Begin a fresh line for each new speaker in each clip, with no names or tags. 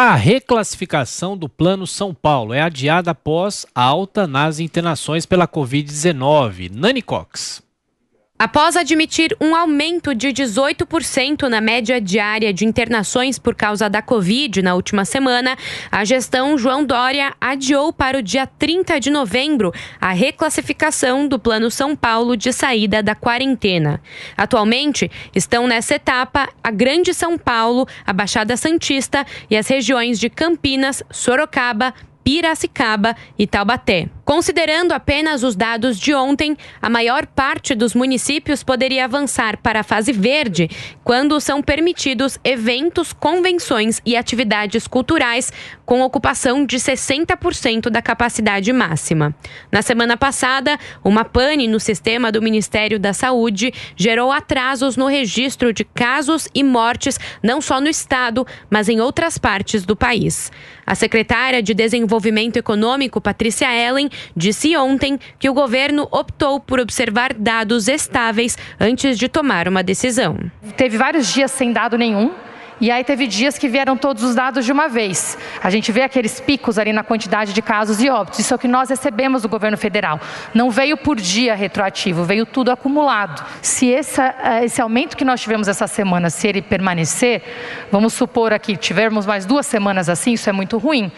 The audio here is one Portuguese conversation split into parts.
A reclassificação do Plano São Paulo é adiada após alta nas internações pela Covid-19. Nani Cox.
Após admitir um aumento de 18% na média diária de internações por causa da Covid na última semana, a gestão João Dória adiou para o dia 30 de novembro a reclassificação do Plano São Paulo de saída da quarentena. Atualmente, estão nessa etapa a Grande São Paulo, a Baixada Santista e as regiões de Campinas, Sorocaba, Piracicaba e Taubaté. Considerando apenas os dados de ontem, a maior parte dos municípios poderia avançar para a fase verde quando são permitidos eventos, convenções e atividades culturais com ocupação de 60% da capacidade máxima. Na semana passada, uma pane no sistema do Ministério da Saúde gerou atrasos no registro de casos e mortes não só no estado, mas em outras partes do país. A secretária de Desenvolvimento Econômico, Patrícia Ellen, disse ontem que o governo optou por observar dados estáveis antes de tomar uma decisão.
Teve vários dias sem dado nenhum. E aí teve dias que vieram todos os dados de uma vez. A gente vê aqueles picos ali na quantidade de casos e óbitos. Isso é o que nós recebemos do governo federal. Não veio por dia retroativo, veio tudo acumulado. Se eh, esse aumento que nós tivemos essa semana, se ele permanecer, vamos supor aqui, tivermos mais duas semanas assim, isso é muito ruim.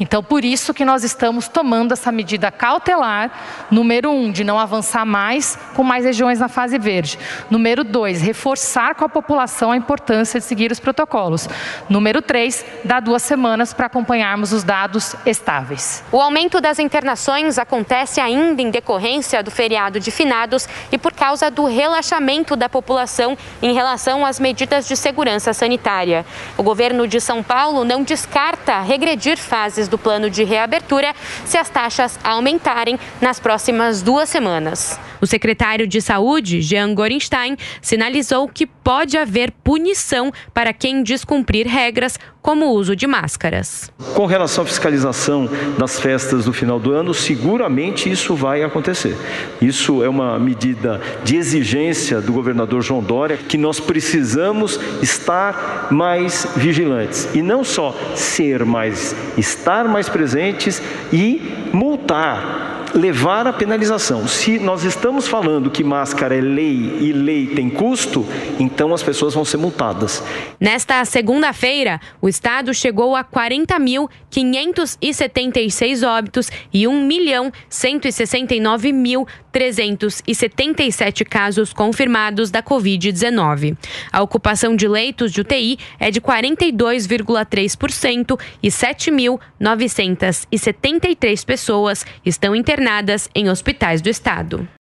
Então, por isso que nós estamos tomando essa medida cautelar, número um, de não avançar mais com mais regiões na fase verde. Número dois, reforçar com a população a importância de seguir os protocolos. Número três, dar duas semanas para acompanharmos os dados estáveis.
O aumento das internações acontece ainda em decorrência do feriado de finados e por causa do relaxamento da população em relação às medidas de segurança sanitária. O governo de São Paulo não descarta regredir fases do plano de reabertura se as taxas aumentarem nas próximas duas semanas. O secretário de Saúde, Jean Gorenstein, sinalizou que pode haver punição para quem descumprir regras, como o uso de máscaras.
Com relação à fiscalização das festas do final do ano, seguramente isso vai acontecer. Isso é uma medida de exigência do governador João Dória, que nós precisamos estar mais vigilantes. E não só ser mais, estar mais presentes e multar levar a penalização. Se nós estamos falando que máscara é lei e lei tem custo, então as pessoas vão ser multadas.
Nesta segunda-feira, o estado chegou a 40.576 óbitos e 1.169.377 casos confirmados da Covid-19. A ocupação de leitos de UTI é de 42,3% e 7.973 pessoas estão internadas internadas em hospitais do estado.